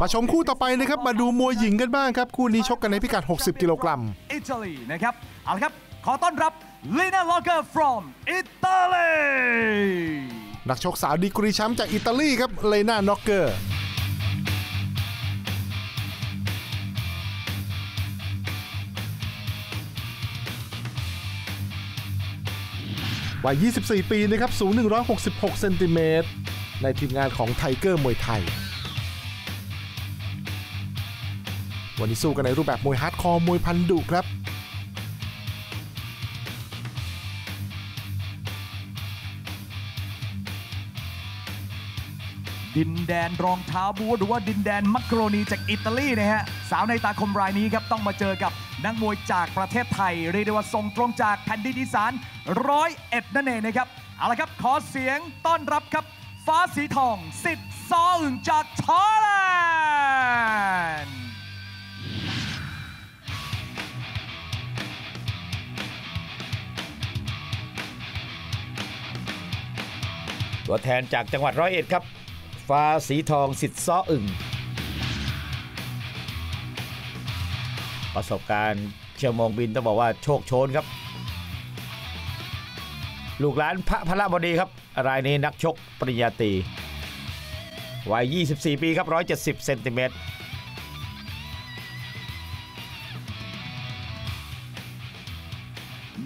มาชมคู่ต่อไปนะครับ มาดูมวยหญิงกันบ้างครับ คู่นี้ชกกันในพิกัด 60 กิโลกรัมอิตาลีนะครับ เอาละครับ ขอต้อนรับลีนาล็อกเกอร์ from อิตาลีนักชกสาวดีกรีแชมป์จากอิตาลีครับเลนาน็อกเกอร์วัย 24 ปีนะครับ สูง 166 เซนติเมตร ในทีมงานของไทเกอร์มวยไทย วันนี้สู้กันในรูปแบบมวย hardcore มวยพันธุ์ดุครับดินแดนรองเท้าบูทหรือว่าดินแดนมักกะโรนีจากอิตาลีนะฮะสาวนัยน์ตาคมรายนี้ครับต้องมาเจอกับนักมวยจากประเทศไทย เรียกได้ว่าส่งตรงจากแผ่นดินอีสานร้อยเอ็ดนั่นเองนะครับเอาละครับขอเสียงต้อนรับครับ ฟ้าสีทองสิทธิ์ซออึ่งจากทอร์แลนด์ ตัวแทนจากจังหวัดร้อยเอ็ดครับ ฟ้าสีทองสิทธิ์ซ้ออึ่ง ประสบการณ์เชี่ยวโมงบินต้องบอกว่าโชคโชนครับ ลูกหลานพระพระบดีครับ รายนี้นักชกปริญญาตรีวัย 24 ปีครับ 170 เซนติเมตร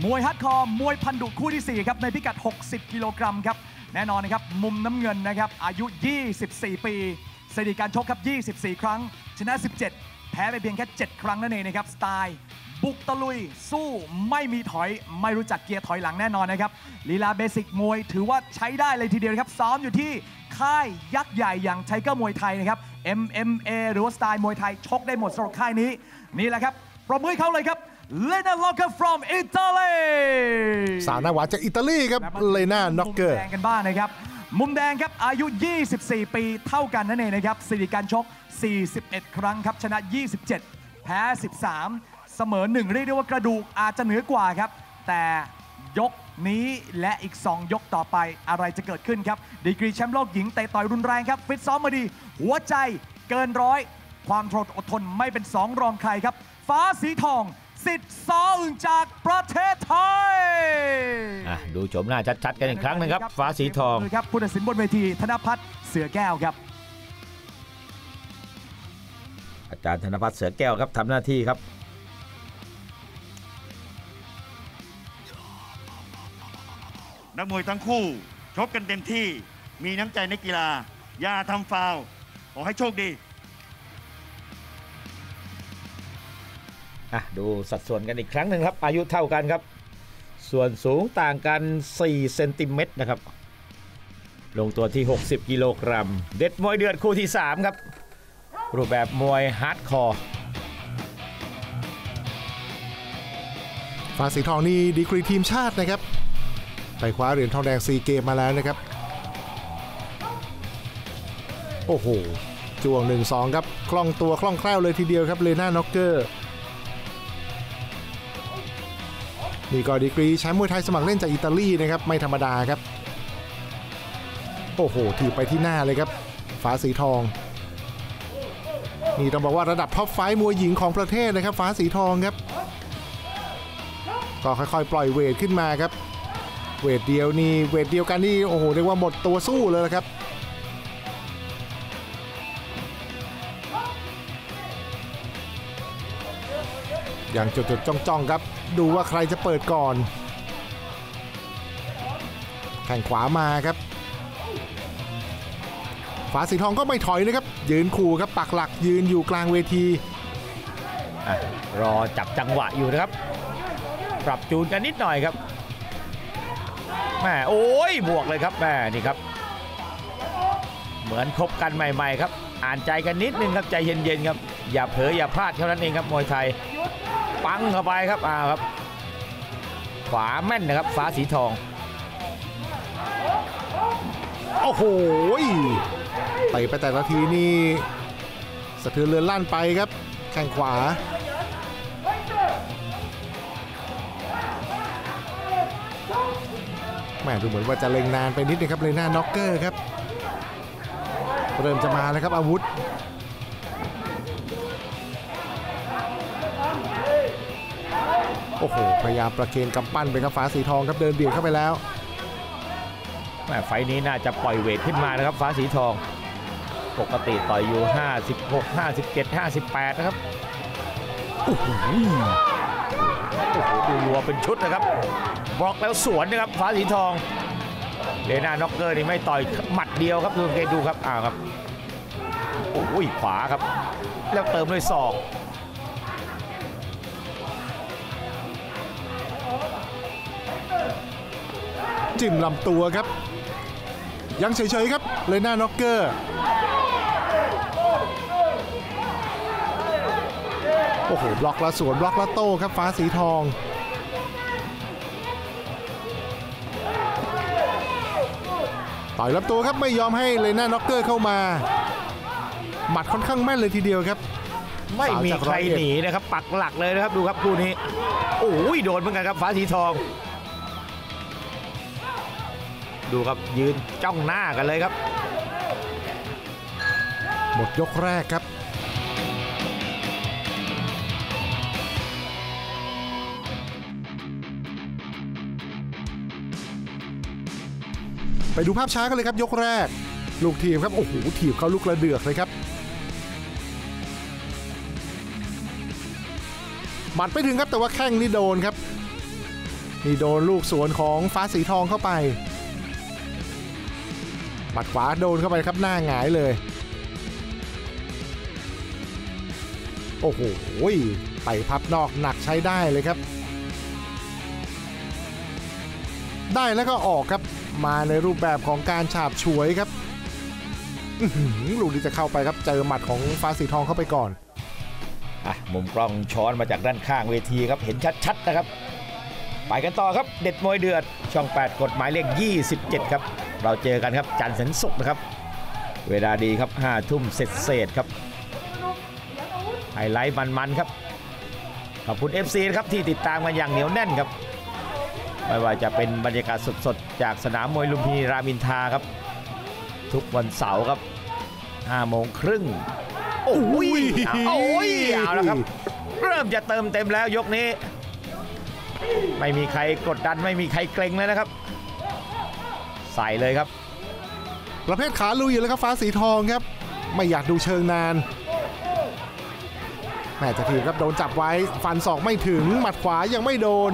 มวยฮัดคอร์มวยพันดุคู่ที่ 4 ครับ ในพิกัด 60 กิโลกรัมครับ แน่นอนนะครับ มุมน้ำเงินนะครับ อายุ 24 ปีสถิติการชกครับ 24 ครั้ง ชนะ 17 แพ้ไปเพียงแค่ 7 ครั้งนั่นเองนะครับ สไตล์ บุกตะลุย สู้ไม่มีถอย ไม่รู้จักเกียร์ถอยหลังแน่นอนนะครับ ลีลา basic มวยถือว่าใช้ได้เลยทีเดียวนะครับ ซ้อมอยู่ที่ค่ายยักษ์ใหญ่อย่างไทเกอร์มวยไทยนะครับ MMA หรือว่าสไตล์มวยไทยชกได้หมดสำหรับค่ายนี้ นี่แหละครับ ปรบมือเขาเลยครับ Lena Knocker from Italy สาวหน้าหวานจากอิตาลีครับเลนาน็อกเกอร์มุมแดงกันบ้างนะครับ มุมแดงครับอายุ 24 ปีเท่ากันนั่นเองนะครับสถิติการชก 41 ครั้งครับชนะ 27 แพ้ 13 เสมอ 1 เรียกได้ว่ากระดูกอาจจะเหนือกว่าครับ แต่ยกนี้และอีก 2 ยกต่อไปอะไรจะเกิดขึ้นครับ ดีกรีแชมป์โลกหญิงเตะต่อยรุนแรงครับ ฟิตซ้อมมาดี หัวใจเกินร้อย ความทนอดทนไม่เป็น2รองใครครับ ฟ้าสีทอง สิทธิ์ซออึ่งจากประเทศไทยอะดูโฉมหน้าชัดๆกันอีกครั้งหนึงครับ ฟ้าสีทองครับผู้ตัดสินบนเวทีธนพัฒน์เสือแก้วครับ อาจารย์ธนพัฒน์เสือแก้วครับทำหน้าที่ครับนักมวยทั้งคู่ชกกันเต็มที่มีน้ำใจในกีฬาอย่าทำฟาวล์ขอให้โชคดี อะดูสัดส่วนกันอีกครั้งหนึ่งครับ อายุเท่ากันครับ ส่วนสูงต่างกัน 4 เซนติเมตรนะครับ ลงตัวที่ 60 กิโลกรัม เด็ดมวยเดือดคู่ที่ 3 ครับ รูปแบบมวย hardcoreฟ้าสีทองนี่ดีกรีทีมชาตินะครับ ไปคว้าเหรียญทองแดงซีเกมส์มาแล้วนะครับ โอ้โห จวง 1-2 ครับ คล่องตัวคล่องแคล่วเลยทีเดียวครับเลน่าน็อกเกอร์ นี่ก็ดีกรีแชมป์มวยไทยสมัครเล่นจากอิตาลีนะครับไม่ธรรมดาครับ โอ้โหถีบไปที่หน้าเลยครับฟ้าสีทอง นี่ต้องบอกว่าระดับ top five มวยหญิงของประเทศนะครับ ฟ้าสีทองครับ ก็ค่อยๆ ปล่อย weight ขึ้นมาครับ weight เดียวนี่ weight เดียวกันนี่โอ้โหเรียกว่าหมดตัวสู้เลยละครับ ย่างจดๆจ้องๆครับ ดูว่าใครจะเปิดก่อน แข่งขวามาครับฝาสีทองก็ไม่ถอยนะครับ ยืนขู่ครับปักหลักยืนอยู่กลางเวทีอะรอจับจังหวะอยู่นะครับ ปรับจูนกันนิดหน่อยครับแม่โอ้ยบวกเลยครับแม่นี่ครับ เหมือนคบกันใหม่ ๆ ครับ อ่านใจกันนิดนึงครับใจเย็นๆครับ อย่าเผลออย่าพลาดเท่านั้นเองครับมวยไทย ปังเข้าไปครับอ่าครับขวาแม่นนะครับฟ้าสีทองโอ้โหเตะไปแต่ละทีนี่สะเทือนเรือนลั่นไปครับ แข้งขวาแม่ดูเหมือนว่าจะเล็งนานไปนิดนึงครับเลยหน้าน็อกเกอร์ครับ เริ่มจะมาแล้วครับอาวุธ โอ้โห พยายามประเคนกำปั้นไปครับฟ้าสีทองครับเดินเบียดเข้าไปแล้วแม่ไฟนี้น่าจะปล่อยเวทขึ้นมานะครับ ฟ้าสีทอง ปกติต่อยอยู่ 56 57 58 นะครับโอ้โหโอ้โหดูรัวเป็นชุดนะครับบล็อกแล้วสวนนะครับ ฟ้าสีทองเลน่าน็อกเกอร์นี่ไม่ต่อยหมัดเดียวครับดูเกดูครับอ้าวครับโอ้ยขวาครับ แล้วเติมด้วยศอก จิ้มลำตัวครับ ยังเฉยๆครับเลยหน้าน็อกเกอร์โอ้โหบล็อกละสวนบล็อกละโต้ครับฟ้าสีทองต่อยลำตัวครับไม่ยอมให้เลน่าน็อกเกอร์เข้ามา หมัดค่อนข้างแม่นเลยทีเดียวครับ ไม่มีใครหนีนะครับ ปักหลักเลยนะครับดูครับคู่นี้ โอ้ยโดนเหมือนกันครับฟ้าสีทอง ดูครับยืนจ้องหน้ากันเลยครับ หมดยกแรกครับไปดูภาพช้ากันเลยครับยกแรก ลูกทีมครับ โอ้โหถีบเขาลูกระเดือกเลยครับหมัดไปถึงครับแต่ว่าแข้งนี่โดนครับ นี่โดนลูกสวนของฟ้าสีทองเข้าไป หมัดขวาโดนเข้าไปครับหน้าหงายเลย โอ้โหไต่พับนอกหนักใช้ได้เลยครับ ได้แล้วก็ออกครับมาในรูปแบบของการฉาบฉวยครับหลูกนี้จะเข้าไปครับเจอหมัดของฟ้าสีทองเข้าไปก่อนอะมุมกล้องช้อนมาจากด้านข้างเวทีครับเห็นชัดๆนะครับ ไปกันต่อครับเด็ดมวยเดือด ช่อง 8 กฎหมายเลข 27 ครับ เราเจอกันครับจันทร์ถึงศุกร์นะครับ เวลาดีครับ5ทุ่มเสร็จเศษครับไฮไลท์มันๆครับขอบคุณ FC นะครับที่ติดตามกันอย่างเหนียวแน่นครับไม่ว่าจะเป็นบรรยากาศสดๆ จากสนามมวยลุมพินีรามินทาครับ ทุกวันเสาร์ครับ5โมงครึ่งโอ้ยเอาโอ้ยเอาล้วครับ เริ่มจะเติมเต็มแล้วยกนี้ ไม่มีใครกดดันไม่มีใครเกรงแล้วนะครับ ใส่เลยครับ ประเภทขาลุยอยู่แล้วครับฟ้าสีทองครับ ไม่อยากดูเชิงนานแม่จะถีบครับโดนจับไว้ฟันศอกไม่ถึงหมัดขวายังไม่โดน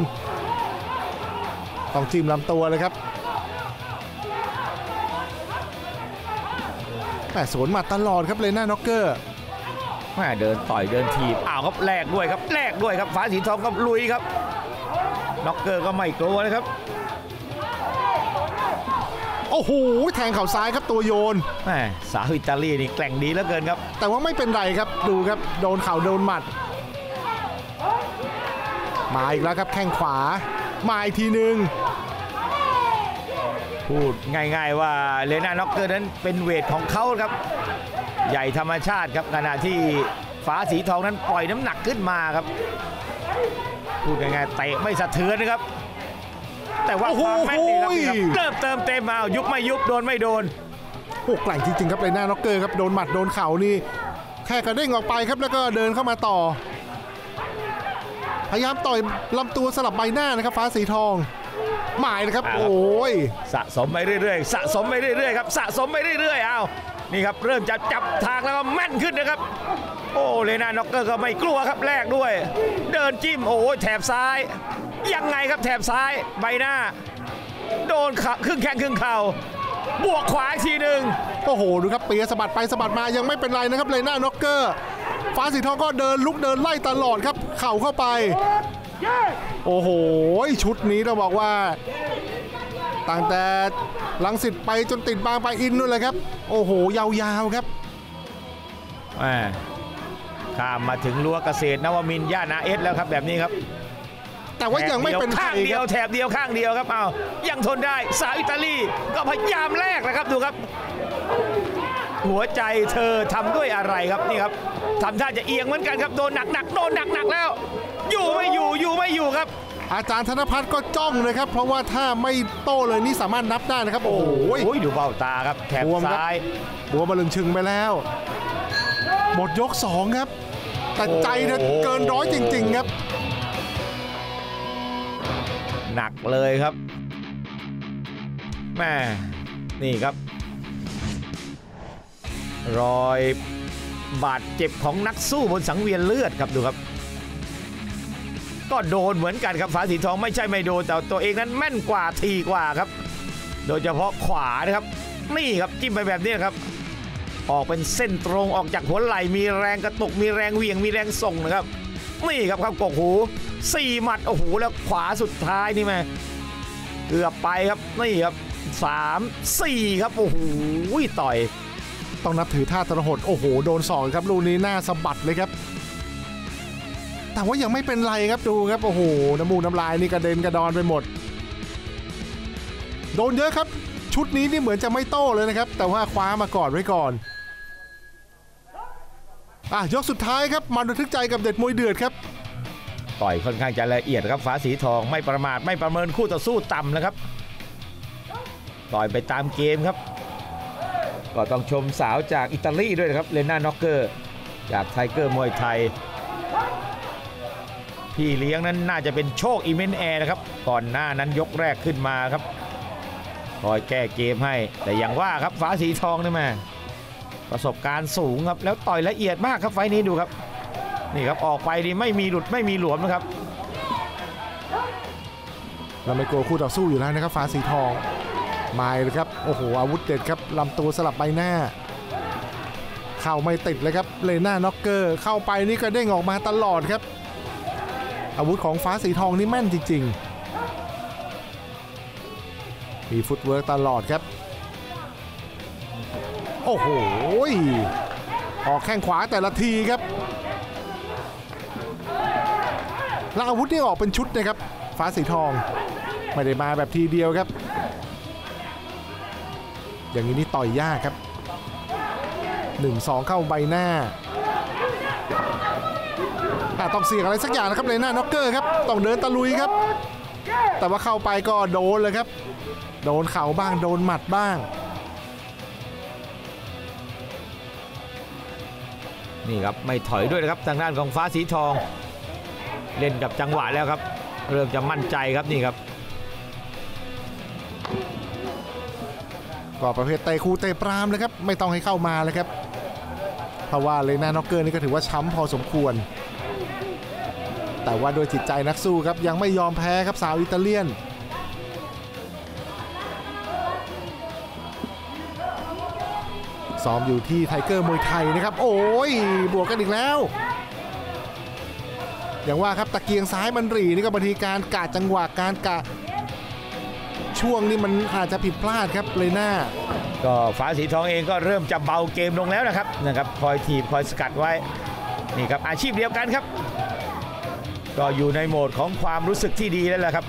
ต้องจิ้มลำตัวเลยครับแม่สวนหมัดตลอดครับเลยหน้าน็อกเกอร์แม่เดินต่อยเดินถีบอ้าวครับแลกด้วยครับแลกด้วยครับฟ้าสีทองกลับลุยครับน็อกเกอร์ก็ไม่กลัวนะครับ โอ้โหแทงเข่าซ้ายครับตัวโยนแม่สาวอิตาลีนี่แกร่งดีเหลือเกินครับ แต่ว่าไม่เป็นไรครับดูครับโดนเข่าโดนหมัด มาอีกแล้วครับแข้งขวา มาอีกทีหนึ่งพูดง่ายๆว่าเลน่าน็อกเกอร์นั้นเป็น weight ของเขาครับ ใหญ่ธรรมชาติครับขณะที่ฟ้าสีทองนั้นปล่อยน้ำหนักขึ้นมาครับ พูดง่ายๆเตะไม่สะเทือนนะครับ แต่ว่าความแม่นนี่ครับนี่ครับเริ่มเติมเต็มมายุบไม่ยุบโดนไม่โดนโอ้แกร่งจริงๆครับเลยหน้าน็อกเกอร์ครับโดนหมัดโดนเข่านี่แค่กระเด้งออกไปครับแล้วก็เดินเข้ามาต่อ พยายามต่อยลำตัวสลับใบหน้านะครับ ฟ้าสีทองหมายนะครับอ่าครับ โอ้ยสะสมไปเรื่อยๆ สะสมไปเรื่อยๆครับสะสมไปเรื่อยๆเอานี่ครับเริ่มจะจับทางแล้วก็แม่นขึ้นนะครับ โอ้เลน่าน็อกเกอร์ก็ไม่กลัวครับแลกด้วย เดินจิ้มโอ้ยแถบซ้าย ยังไงครับแถบซ้ายใบหน้า โดนขาครึ่งแข้งครึ่งเข่าบวกขวาอีกทีหนึ่งโอ้โหดูครับเปียสะบัดไปสะบัดมายังไม่เป็นไรนะครับเลยหน้าน็อกเกอร์ ฟ้าสีทองก็เดินลุกเดินไล่ตลอดครับ เข่าเข้าไป โอ้โห ชุดนี้เราบอกว่า ตั้งแต่ลังสิตไปจนติดบางไปะอินนู่นเลยครับ โอ้โห ยาวๆครับแหม่ข้ามมาถึงรั้วเกษตรนวมินทร์ย่านนาเอสแล้วครับแบบนี้ครับ แต่ว่ายังไม่เป็นแถบไทข้างยเดีคยวรับแถบเดียวข้างเดียวครับเอายังทนได้สาวอิตาลีก็พยายามแลกนะครับดูครับ หัวใจเธอทำด้วยอะไรครับนี่ครับทำท่าจะเอียงเหมือนกันครับโดนหนักหนักๆโดนหนักหนักๆแล้ว อยู่ไม่อยู่อยู่ไม่อยู่ครับ อาจารย์ธนพัฒน์ก็จ้องเลยครับ เพราะว่าถ้าไม่โต้เลยนี่สามารถนับได้นะครับ โอ้โหโอ้ยดูเบ้าตาครับแถบบวมครับซ้ายบัวมาลึงชึงไปแล้วหมดยก 2 ครับ แต่ใจเนี่ยเกินร้อยจริง ๆ ครับ หนักเลยครับแม่นี่ครับ รอยบาดเจ็บของนักสู้บนสังเวียนเลือดครับดูครับ ก็โดนเหมือนกันครับฟ้าสีทองไม่ใช่ไม่โดนแต่ตัวเองนั้นแม่นกว่าทีกว่าครับ โดยเฉพาะขวานะครับ นี่ครับจิ้มไปแบบนี้ครับ ออกเป็นเส้นตรงออกจากหัวไหล่มีแรงกระตุกมีแรงเวียงมีแรงส่งนะครับนี่ครับครับกกหู สี่หมัด โอ้โห แล้วขวาสุดท้ายนี่แม่เกือบไปครับ นี่ครับสามสี่ครับ โอ้โห ต่อย ต้องนับถือท่าทรหดโอ้โห โดนสองครับลูกนี้หน้าสะบัดเลยครับ แต่ว่ายังไม่เป็นไรครับดูครับ โอ้โห น้ำมูกน้ำลายนี่กระเด็นกระดอนไปหมด โดนเยอะครับ ชุดนี้นี่เหมือนจะไม่โต้เลยนะครับ แต่ว่าคว้ามาก่อดไว้ก่อนอะยกสุดท้ายครับมันระทึกใจกับเด็ดมวยเดือดครับ ต่อยค่อนข้างจะละเอียดครับฟ้าสีทองไม่ประมาทไม่ประเมินคู่ต่อสู้ต่ำนะครับ ต่อยไปตามเกมครับ ก็ต้องชมสาวจากอิตาลีด้วยนะครับเลน่าน็อกเกอร์ จากไทเกอร์มวยไทย พี่เลี้ยงนั้นน่าจะเป็นโชคอีเมนแอร์นะครับ ก่อนหน้านั้นยกแรกขึ้นมาครับคอยแก้เกมให้ แต่อย่างว่าครับฟ้าสีทองนี่แม่ประสบการณ์สูงครับแล้วต่อยละเอียดมากครับไฟต์นี้ดูครับ นี่ครับออกไปนี่ไม่มีหลุดไม่มีหลวมนะครับเราไม่กลัวคู่ต่อสู้อยู่แล้วนะครับฟ้าสีทองมาเลยครับโอ้โหอาวุธเด็ดครับลำตัวสลับใบหน้า เข้าไม่ติดเลยครับเลน่าน็อกเกอร์เข้าไปนี่กระเด้งออกมาตลอดครับ อาวุธของฟ้าสีทองนี่แม่นจริง ๆ มี footwork ตลอดครับ โอ้โหออกแข้งขวาแต่ละทีครับ แล้วอาวุธนี่ออกเป็นชุดนะครับ ฟ้าสีทองไม่ได้มาแบบทีเดียวครับ อย่างนี้นี่ต่อยยากครับ 1-2 เข้าใบหน้าอ่ต้องเสี่ยงอะไรสักอย่างนะครับเลยหน้าน็อกเกอร์ครับต้องเดินตะลุยครับ แต่ว่าเข้าไปก็โดนเลยครับ โดนเข่าบ้างโดนหมัดบ้างนี่ครับไม่ถอยด้วยนะครับทางด้านของฟ้าสีทอง เล่นกับจังหวะแล้วครับ เริ่มจะมั่นใจครับนี่ครับ ก็ประเภทเตะขู่เตะปรามเลยครับไม่ต้องให้เข้ามาเลยครับเพราะว่าเลน่าน็อกเกอร์นี่ก็ถือว่าช้ำพอสมควร แต่ว่าโดยจิตใจนักสู้ครับยังไม่ยอมแพ้ครับสาวอิตาเลียนซ้อมอยู่ที่ไทเกอร์มวยไทยนะครับ โอ้ย บวกกันอีกแล้ว อย่างว่าครับตะเกียงซ้ายมันหรี่นี่ก็บางทีการกะจังหวะการกะช่วงนี้มันอาจจะผิดพลาดครับเลยหน่าก็ฟ้าสีทองเองก็เริ่มจะเบาเกมลงแล้วนะครับนะครับคอยทีบคอยสกัดไว้นี่ครับอาชีพเดียวกันครับ ก็อยู่ในโหมดของความรู้สึกที่ดีแล้วแหละครับ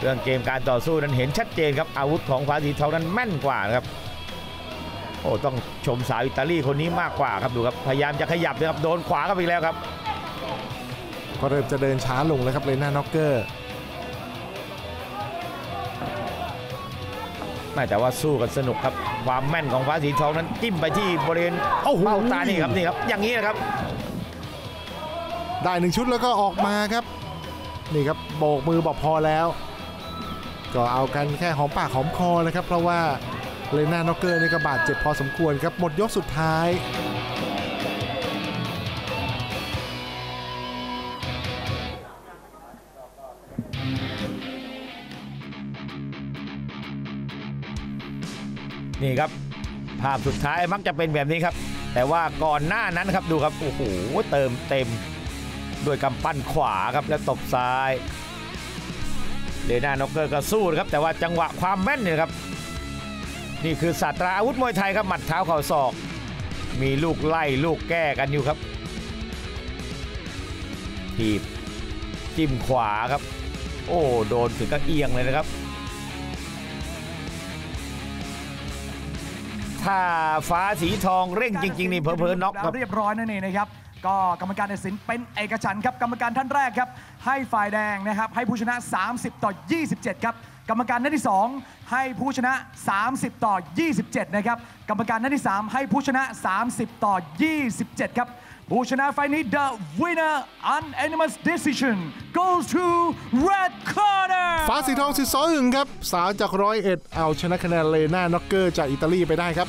เรื่องเกมการต่อสู้นั้นเห็นชัดเจนครับอาวุธของฟ้าสีทองนั้นแม่นกว่านะครับโอ้ต้องชมสาวอิตาลีคนนี้มากกว่าครับดูครับพยายามจะขยับนะครับโดนขวาเข้าไปอีกแล้วครับ ก็เริ่มจะเดินช้าลงแล้วครับเลน่าน็อกเกอร์ไม่แต่ว่าสู้กันสนุกครับ ความแม่นของฟ้าสีทองนั้นจิ้มไปที่บริเวณโอ้โหเบ้าตานี่ครับนี่ครับ อย่างนี้นะครับ ได้หนึ่งชุดแล้วก็ออกมาครับ นี่ครับโบกมือบอกพอแล้ว ก็เอากันแค่หอมปากหอมคอเลยครับ เพราะว่าเลน่าน็อกเกอร์นี่ก็บาดเจ็บพอสมควรครับหมดยกสุดท้าย นี่ครับ ภาพสุดท้ายมักจะเป็นแบบนี้ครับ แต่ว่าก่อนหน้านั้นครับดูครับโอ้โหเติมเต็มด้วยกำปั้นขวาครับแล้วตบซ้ายเลน่านอกเกอร์ก็สู้นะครับ แต่ว่าจังหวะความแม่นเนี่ยครับ นี่คือศาสตราอาวุธมวยไทยครับหมัดเท้าเข่าศอก มีลูกไล่ลูกแก้กันอยู่ครับทีบจิ้มขวาครับ โอ้โดนถึงกับเอียงเลยนะครับ ถ้าฟ้าสีทองเร่งจริงๆนี่เพอเพอๆน็อกครับเรียบร้อยนั่นเองนะครับก็กรรมการตัดสินเป็นเอกฉันท์ครับกรรมการท่านแรกครับ ให้ฝ่ายแดงนะครับ ให้ผู้ชนะ 30 ต่อ 27 ครับกรรมการท่านที่ 2 ให้ผู้ชนะ 30 ต่อ 27 นะครับกรรมการท่านที่ 3 ให้ผู้ชนะ 30 ต่อ 27 ครับ ผู้ชนะไฟนี้ the winner unanimous decision goes to red corner ฟ้าสีทองสิสอหึงครับ สาวจากร้อยเอ็ดเอาชนะคะแนนเลน่าน็อกเกอร์จากอิตาลีไปได้ครับ